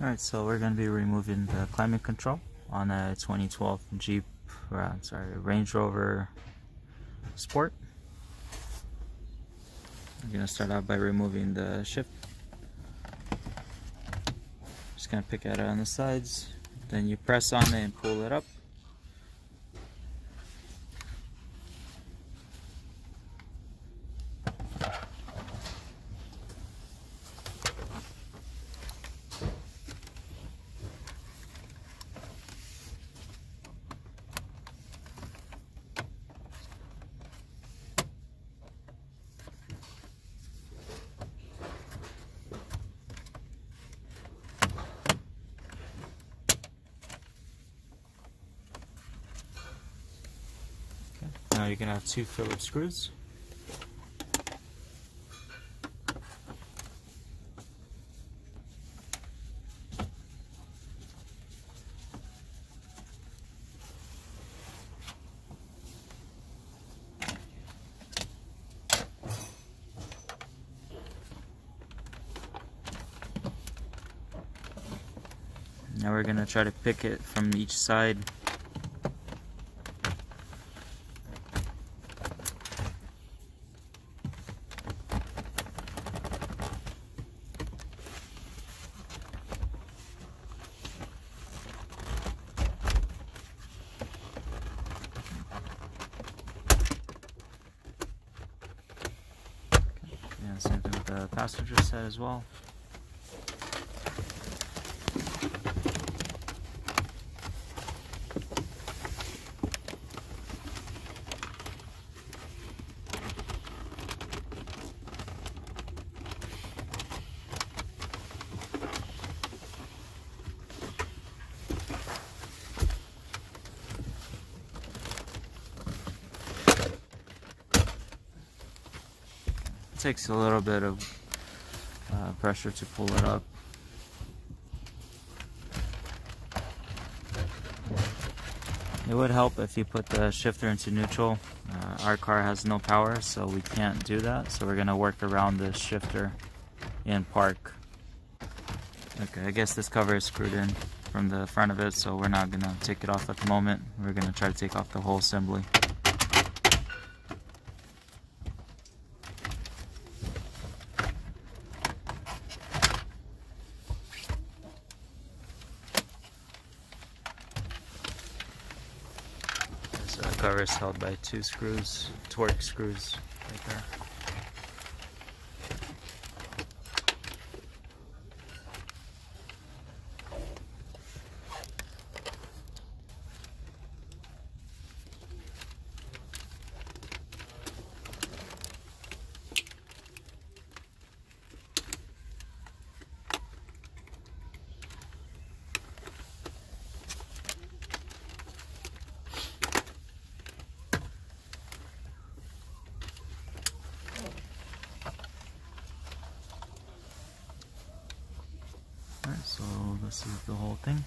Alright, so we're going to be removing the climate control on a 2012 Jeep, uh, sorry, Range Rover Sport. I'm going to start out by removing the shift. Just going to pick it out on the sides, then you press on it and pull it up. Now you're going to have two Phillips screws. Now we're going to try to pick it from each side same thing with the passenger set as well. Takes a little bit of uh, pressure to pull it up. It would help if you put the shifter into neutral. Uh, our car has no power, so we can't do that. So we're gonna work around the shifter in park. Okay, I guess this cover is screwed in from the front of it, so we're not gonna take it off at the moment. We're gonna try to take off the whole assembly. Cover is held by two screws, Torx screws right there. This is the whole thing.